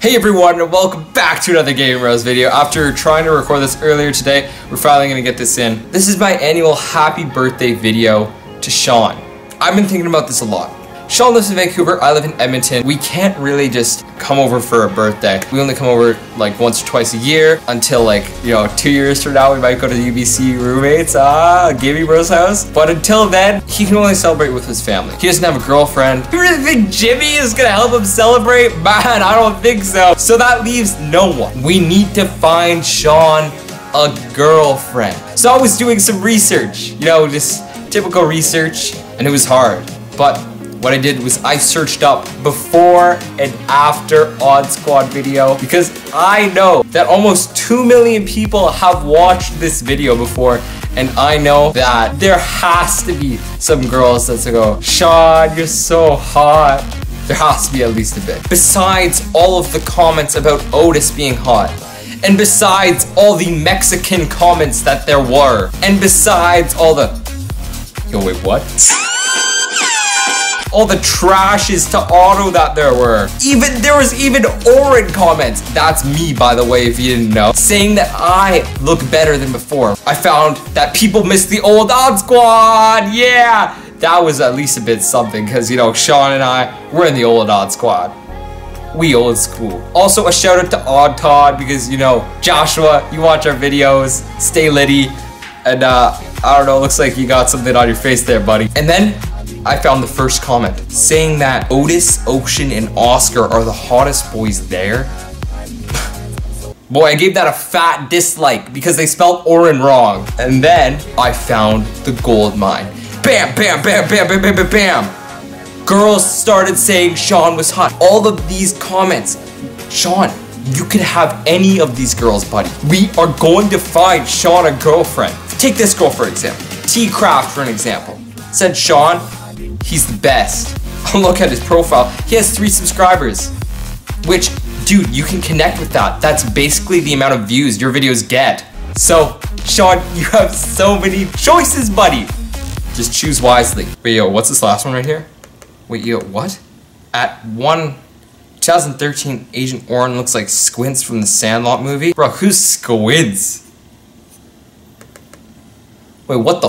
Hey everyone and welcome back to another Game Bros video. After trying to record this earlier today, we're finally gonna get this in. This is my annual happy birthday video to Sean. I've been thinking about this a lot. Sean lives in Vancouver, I live in Edmonton. We can't really just come over for a birthday. We only come over like once or twice a year until like, you know, two years from now we might go to the UBC roommates, ah, Gaming Bros house. But until then, he can only celebrate with his family. He doesn't have a girlfriend. You really think Jimmy is gonna help him celebrate? Man, I don't think so. So that leaves no one. We need to find Sean a girlfriend. So I was doing some research, you know, just typical research, and it was hard. But what I did was I searched up before and after Odd Squad video because I know that almost 2 million people have watched this video before and I know that there has to be some girls that go, Sean, you're so hot. There has to be at least a bit. Besides all of the comments about Otis being hot, and besides all the Mexican comments that there were, and besides all the, yo wait, what? All the trashes to Otto that there were. Even there was even Oren comments. That's me, by the way, if you didn't know, saying that I look better than before. I found that people miss the old Odd Squad. Yeah, that was at least a bit something because you know Sean and I we're in the old Odd Squad. We old school. Also a shout out to Odd Todd because you know Joshua, you watch our videos, stay litty, and uh, I don't know, looks like you got something on your face there, buddy. And then I found the first comment saying that Otis, Ocean, and Oscar are the hottest boys there. Boy, I gave that a fat dislike because they spelled Oren wrong. And then I found the gold mine. Bam, bam, bam, bam, bam, bam, bam, bam. Girls started saying Sean was hot. All of these comments. Sean, you could have any of these girls, buddy. We are going to find Sean a girlfriend. Take this girl for example. T-Craft for an example. Said Sean, He's the best. Oh, look at his profile. He has three subscribers. Which, dude, you can connect with that. That's basically the amount of views your videos get. So, Sean, you have so many choices, buddy. Just choose wisely. Wait, yo, what's this last one right here? Wait, yo, what? At one 2013 Agent Orange looks like Squints from the Sandlot movie. Bro, who's Squints? Wait, what the